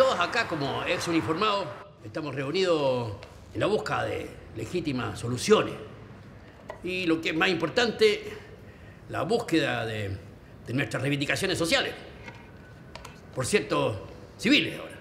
todos acá como ex uniformados estamos reunidos en la busca de legítimas soluciones. Y lo que es más importante, la búsqueda de, de nuestras reivindicaciones sociales. Por cierto, civiles ahora.